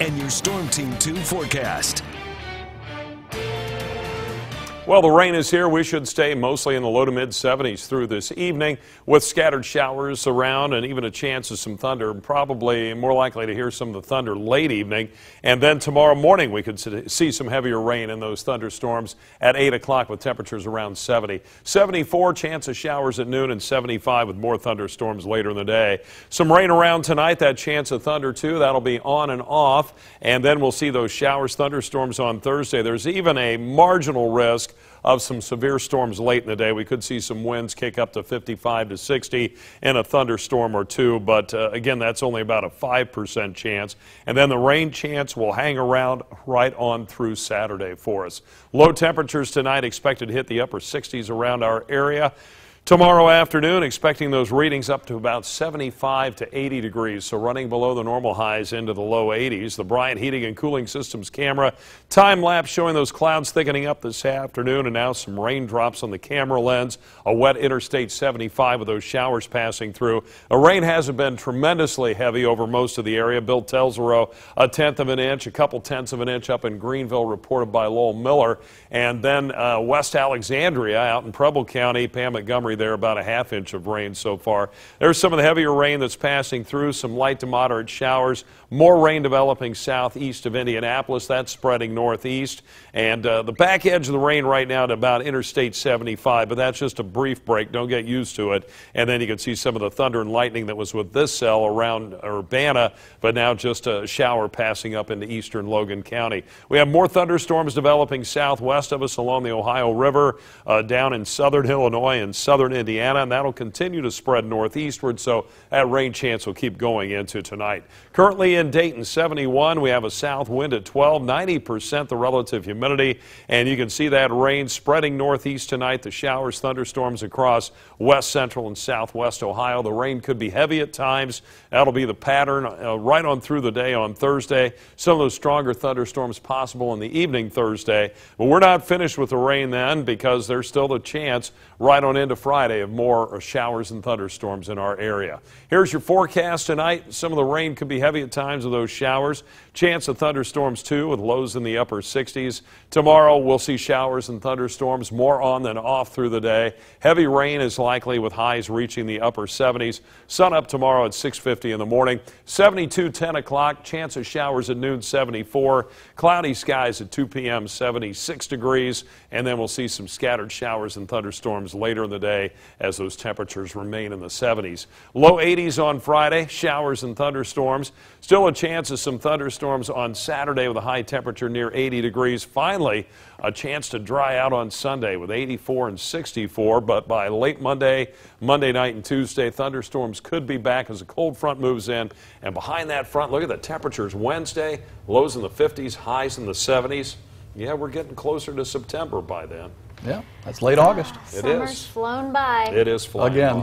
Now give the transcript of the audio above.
and your Storm Team 2 forecast. Well, the rain is here. We should stay mostly in the low to mid 70s through this evening with scattered showers around and even a chance of some thunder. Probably more likely to hear some of the thunder late evening. And then tomorrow morning we could see some heavier rain in those thunderstorms at 8 o'clock with temperatures around 70. 74 chance of showers at noon and 75 with more thunderstorms later in the day. Some rain around tonight. That chance of thunder too. That'll be on and off. And then we'll see those showers, thunderstorms on Thursday. There's even a marginal risk of some severe storms late in the day. We could see some winds kick up to 55 to 60 and a thunderstorm or two, but uh, again, that's only about a 5% chance. And then the rain chance will hang around right on through Saturday for us. Low temperatures tonight expected to hit the upper 60s around our area. Tomorrow afternoon, expecting those readings up to about 75 to 80 degrees, so running below the normal highs into the low 80s. The Bryant Heating and Cooling Systems camera time lapse showing those clouds thickening up this afternoon, and now some raindrops on the camera lens. A wet Interstate 75 with those showers passing through. The rain hasn't been tremendously heavy over most of the area. Bill Telsero, a tenth of an inch, a couple tenths of an inch up in Greenville, reported by Lowell Miller, and then uh, West Alexandria out in Preble County, Pam Montgomery there, about a half inch of rain so far. There's some of the heavier rain that's passing through, some light to moderate showers, more rain developing southeast of Indianapolis. That's spreading northeast. And uh, the back edge of the rain right now to about Interstate 75, but that's just a brief break. Don't get used to it. And then you can see some of the thunder and lightning that was with this cell around Urbana, but now just a shower passing up into eastern Logan County. We have more thunderstorms developing southwest of us along the Ohio River, uh, down in southern Illinois and southern Indiana, and that'll continue to spread northeastward, so that rain chance will keep going into tonight. Currently in Dayton, 71. We have a south wind at 12, 90% the relative humidity, and you can see that rain spreading northeast tonight. The showers, thunderstorms across west central and southwest Ohio. The rain could be heavy at times. That'll be the pattern uh, right on through the day on Thursday. Some of those stronger thunderstorms possible in the evening Thursday. But we're not finished with the rain then because there's still a chance right on into Friday. Friday of more showers and thunderstorms in our area. Here's your forecast tonight. Some of the rain could be heavy at times with those showers. Chance of thunderstorms too with lows in the upper 60s. Tomorrow we'll see showers and thunderstorms more on than off through the day. Heavy rain is likely with highs reaching the upper 70s. Sun up tomorrow at 6.50 in the morning. 72 10 o'clock. Chance of showers at noon 74. Cloudy skies at 2 p.m. 76 degrees. And then we'll see some scattered showers and thunderstorms later in the day as those temperatures remain in the 70s. Low 80s on Friday, showers and thunderstorms. Still a chance of some thunderstorms on Saturday with a high temperature near 80 degrees. Finally, a chance to dry out on Sunday with 84 and 64, but by late Monday, Monday night and Tuesday, thunderstorms could be back as a cold front moves in. And behind that front, look at the temperatures Wednesday, lows in the 50s, highs in the 70s. Yeah, we're getting closer to September by then. Yeah, that's late August. It Summer's is. flown by. It is flying Again. by.